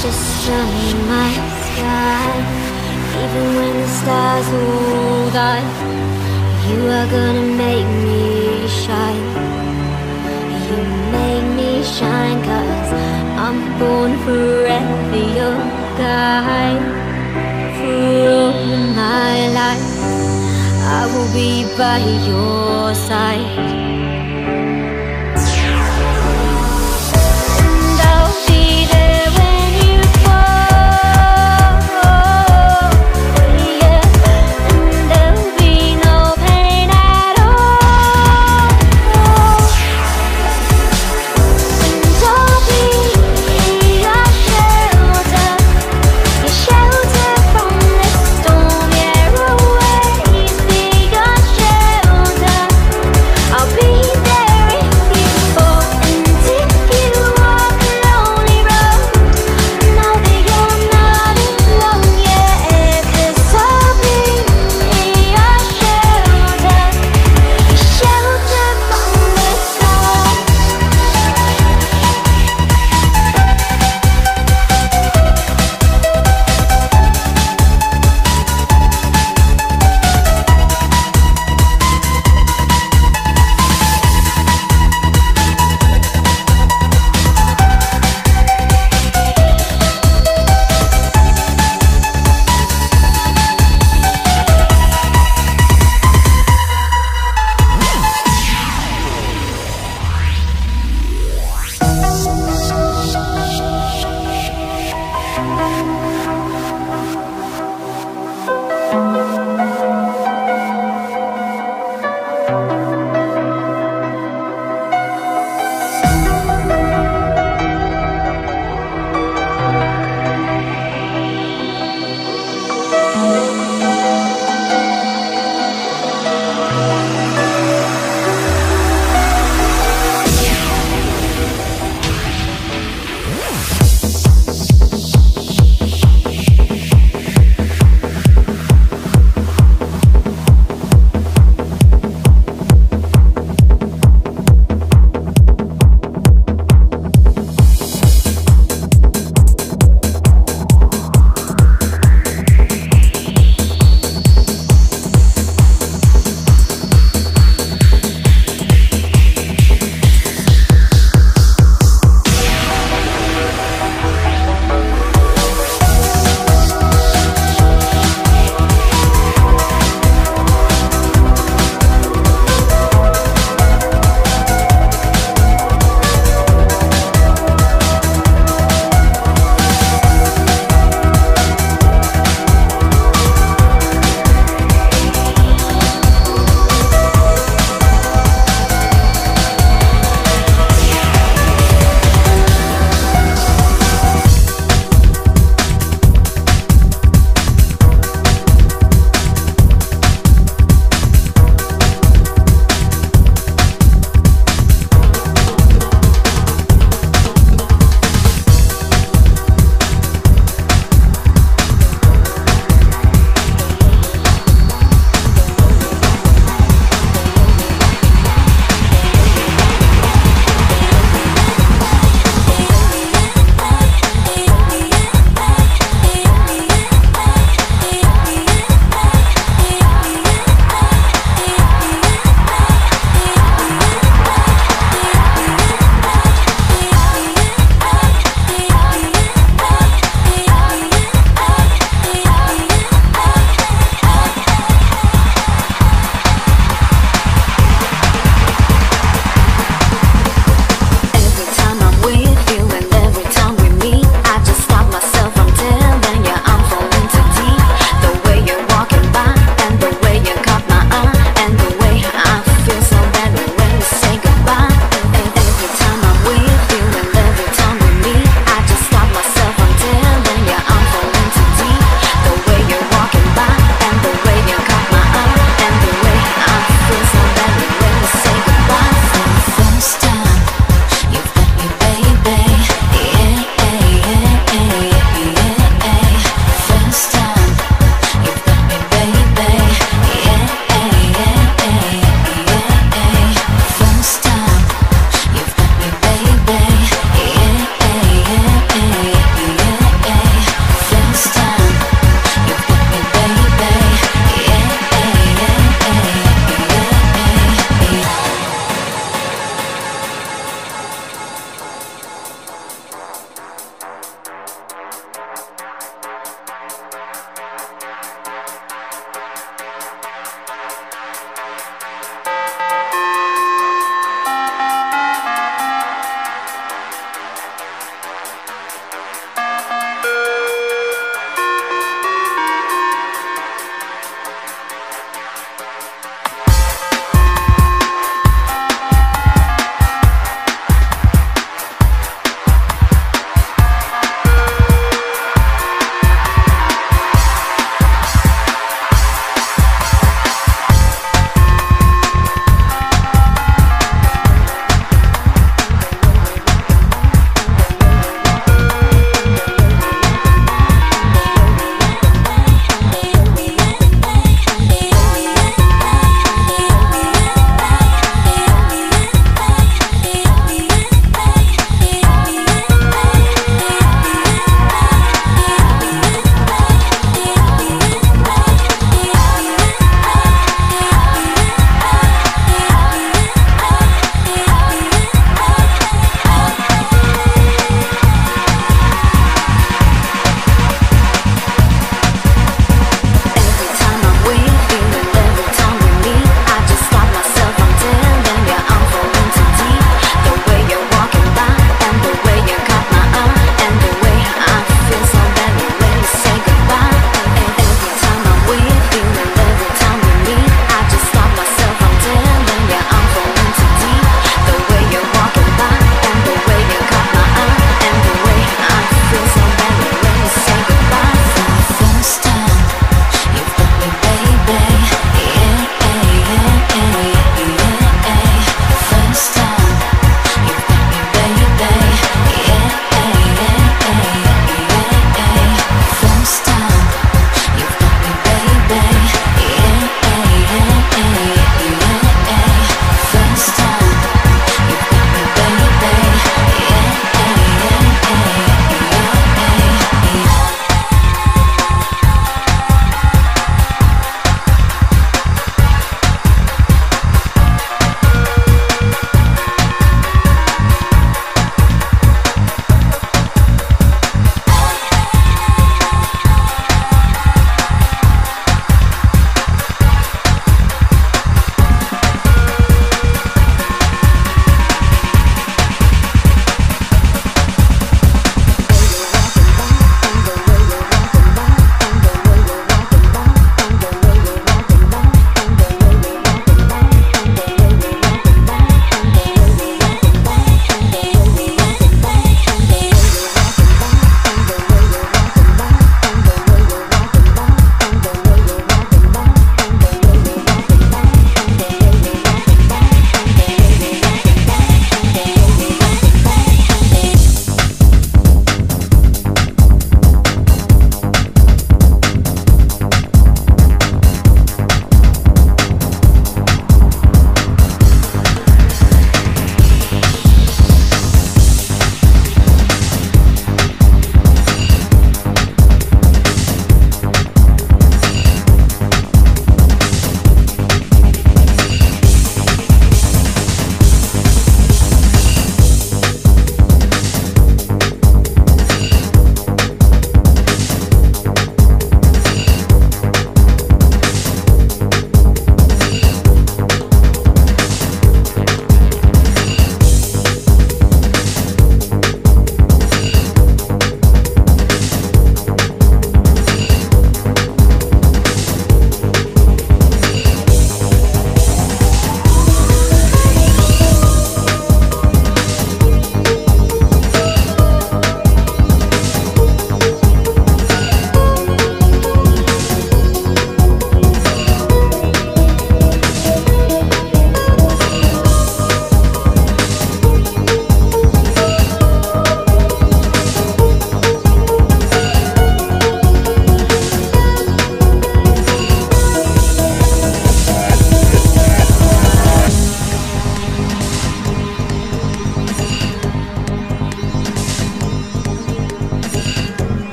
just sun in my sky. Even when the stars will die, you are gonna make me shine. You make me shine, cause I'm born forever your guide. All my life, I will be by your side.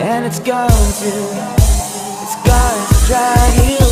And it's going to It's going to drag you